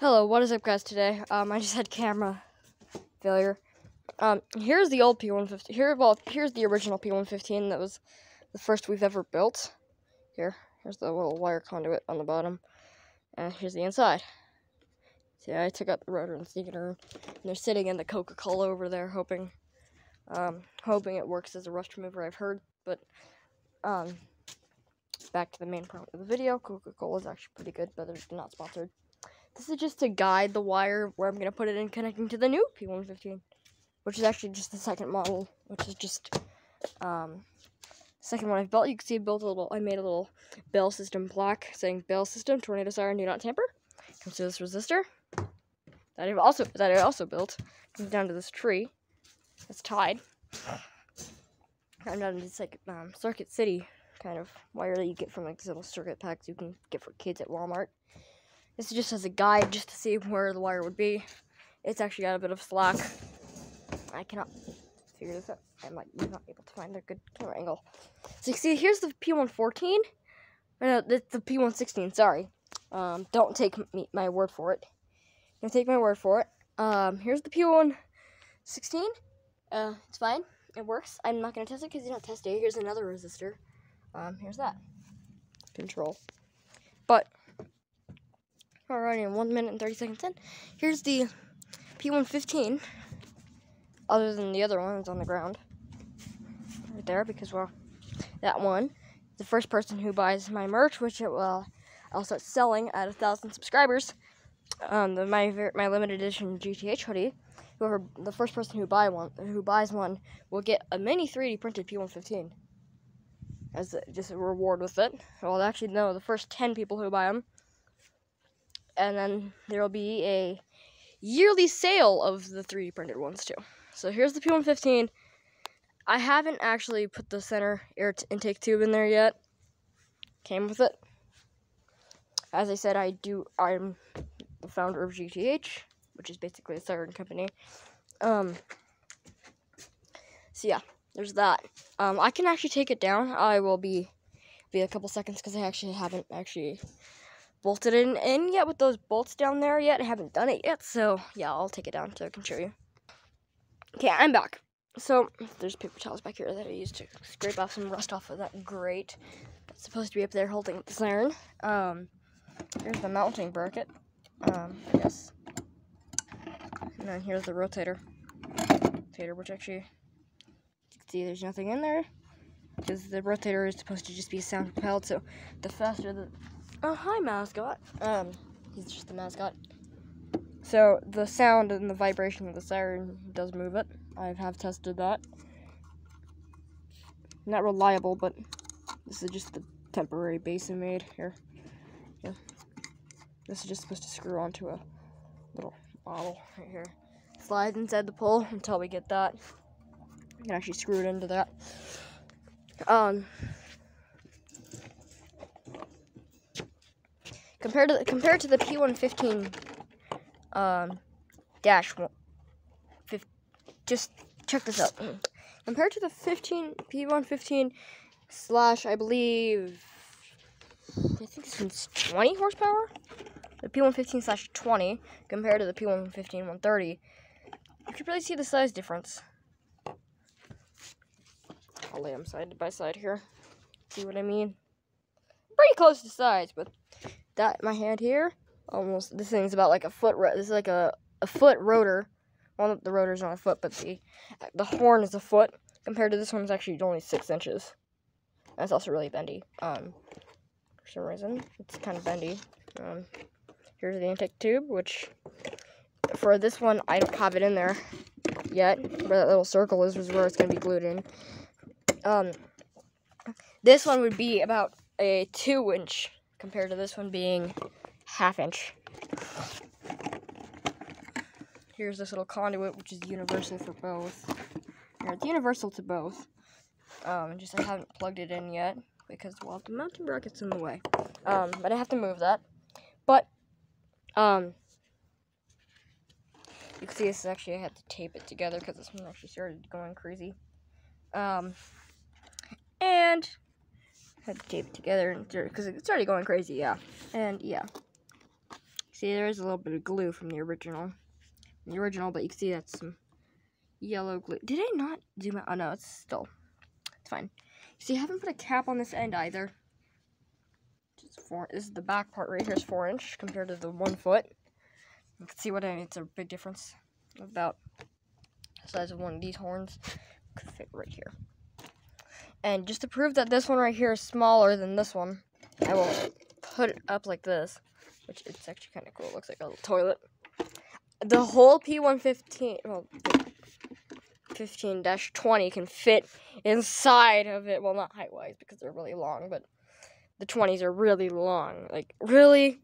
Hello, what is up guys today? Um, I just had camera failure. Um, here's the old P115. Here, well, here's the original P115 that was the first we've ever built. Here, here's the little wire conduit on the bottom. And here's the inside. See, I took out the rotor and sneaker, and they're sitting in the Coca-Cola over there, hoping, um, hoping it works as a rust remover, I've heard, but, um, back to the main part of the video. Coca-Cola is actually pretty good, but they're not sponsored. This is just to guide the wire where I'm going to put it in connecting to the new P115, which is actually just the second model, which is just, um, second one I've built. You can see I built a little, I made a little bell system plaque saying bell system, tornado siren, do not tamper. Comes to this resistor that I've also, that I also built. Comes down to this tree that's tied. I'm down in this like, um, Circuit City kind of wire that you get from like these little circuit packs you can get for kids at Walmart. This is just as a guide, just to see where the wire would be. It's actually got a bit of slack. I cannot figure this out. I'm like not able to find a good camera angle. So you see, here's the P114. No, the, the P116. Sorry. Um, don't take me, my word for it. Don't take my word for it. Um, here's the P116. Uh, it's fine. It works. I'm not gonna test it because you don't test it. Here's another resistor um, here's that control. But alrighty, in one minute and thirty seconds in, here's the P115. Other than the other ones on the ground right there because well, that one, the first person who buys my merch, which it will, I'll start selling at a thousand subscribers. Um, the, my my limited edition GTH hoodie. Whoever the first person who buy one who buys one will get a mini 3D printed P115 as just a reward with it. Well, actually, no, the first 10 people who buy them. And then there will be a yearly sale of the 3D printed ones, too. So here's the P115. I haven't actually put the center air intake tube in there yet. Came with it. As I said, I do. I'm the founder of GTH, which is basically a siren company. Um. So yeah, there's that. Um, I can actually take it down. I will be be a couple seconds because I actually haven't actually bolted in, in yet with those bolts down there yet. I haven't done it yet, so yeah, I'll take it down so I can show you. Okay, I'm back. So there's paper towels back here that I used to scrape off some rust off of that grate. It's supposed to be up there holding the siren. Um, here's the mounting bracket. Um, I guess. And then here's the rotator. Rotator, which actually you can see there's nothing in there because the rotator is supposed to just be sound propelled so the faster the oh hi mascot. Um he's just the mascot. So the sound and the vibration of the siren does move it. I have tested that. Not reliable but this is just the temporary base I made here. Yeah. this is just supposed to screw onto a little bottle right here. Slides inside the pole until we get that. I can actually screw it into that. Um, compared to the, compared to the P115 um, dash one, just check this out. Compared to the 15 P115 slash, I believe, I think this one's 20 horsepower. The P115 slash 20 compared to the P115 130, you can really see the size difference. I'll lay them side by side here. See what I mean? Pretty close to size, but that my hand here, almost this thing's about like a foot. This is like a a foot rotor. Well, the rotor's not a foot, but the the horn is a foot. Compared to this one, it's actually only six inches. It's also really bendy. Um, for some reason, it's kind of bendy. Um, here's the intake tube, which for this one, I don't have it in there yet. Where that little circle is, is where it's going to be glued in. Um, this one would be about a two inch compared to this one being half inch. Here's this little conduit, which is universal for both. It's universal to both. Um, just I haven't plugged it in yet because well the mounting bracket's in the way. Um, but I have to move that. But um, you can see this actually I had to tape it together because this one actually started going crazy. Um, and had it together because it's already going crazy, yeah. And yeah, See, there is a little bit of glue from the original. The original, but you can see that's some yellow glue. Did I not zoom out? Oh, no, it's still, it's fine. See, I haven't put a cap on this end either. Just four, this is the back part right here is four inch compared to the one foot. You can see what I mean. It's a big difference. About the size of one of these horns could fit right here. And just to prove that this one right here is smaller than this one, I will put it up like this, which it's actually kind of cool. It looks like a toilet. The whole P115, well, 15-20 can fit inside of it. Well, not height-wise because they're really long, but the 20s are really long. Like, really?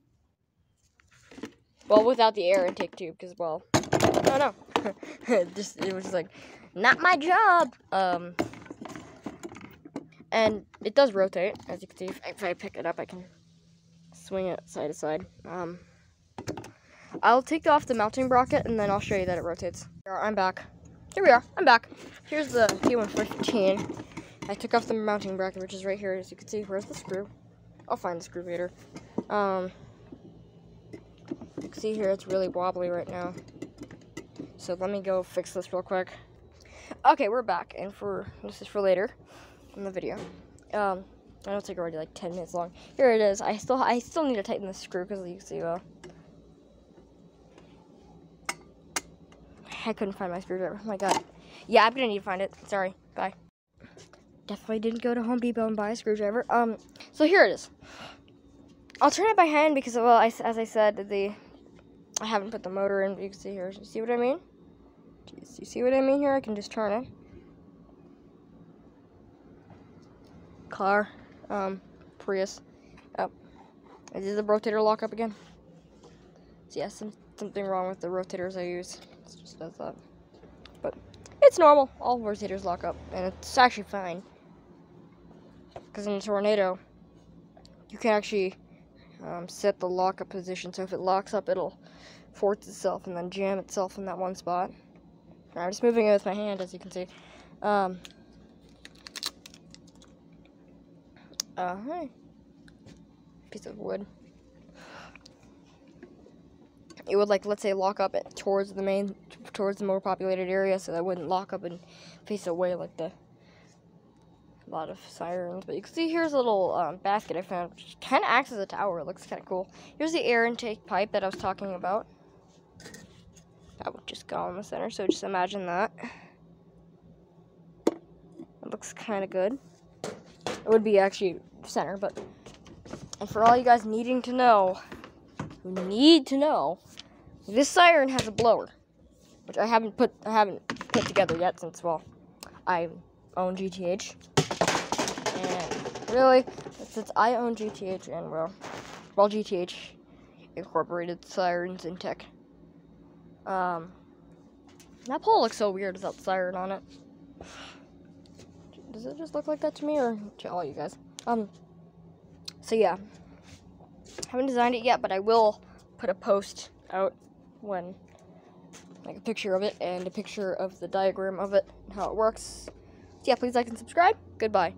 Well, without the air intake tube, because, well, I don't know. just, it was like, not my job. Um, and it does rotate, as you can see. If, if I pick it up, I can swing it side to side. Um, I'll take off the mounting bracket, and then I'll show you that it rotates. I'm back. Here we are. I'm back. Here's the P115. I took off the mounting bracket, which is right here, as you can see. Where's the screw? I'll find the screw later. Um, you can see here, it's really wobbly right now. So let me go fix this real quick. Okay, we're back, and for this is for later in the video. Um, I don't think already like 10 minutes long. Here it is. I still I still need to tighten the screw because you can see well. I couldn't find my screwdriver. Oh my god. Yeah, I'm gonna need to find it. Sorry. Bye. Definitely didn't go to Home Depot and buy a screwdriver. Um, so here it is. I'll turn it by hand because, well, I, as I said, the I haven't put the motor in. You can see here. You see what I mean? You see what I mean here? I can just turn it. Car, um, Prius. Oh, did the rotator lock up again? So yeah, some, something wrong with the rotators I use. It just does that. But it's normal. All rotators lock up, and it's actually fine. Because in a tornado, you can actually um, set the lockup position. So if it locks up, it'll force itself and then jam itself in that one spot. I'm just moving it with my hand, as you can see. Um, uh, hey. Piece of wood. It would like let's say lock up it towards the main towards the more populated area so that wouldn't lock up and face away like the a lot of sirens. But you can see here's a little um, basket I found which kind of acts as a tower. It looks kind of cool. Here's the air intake pipe that I was talking about. That would just go in the center so just imagine that. It looks kind of good it would be actually center but and for all you guys needing to know who need to know, this siren has a blower, which I haven't put I haven't put together yet since well, I own GTH, and really since I own GTH and well, well GTH incorporated sirens in tech. Um, that pole looks so weird without siren on it. Does it just look like that to me or to all you guys? Um, so yeah haven't designed it yet, but I will put a post out when, like a picture of it and a picture of the diagram of it, and how it works. So yeah, please like and subscribe. Goodbye.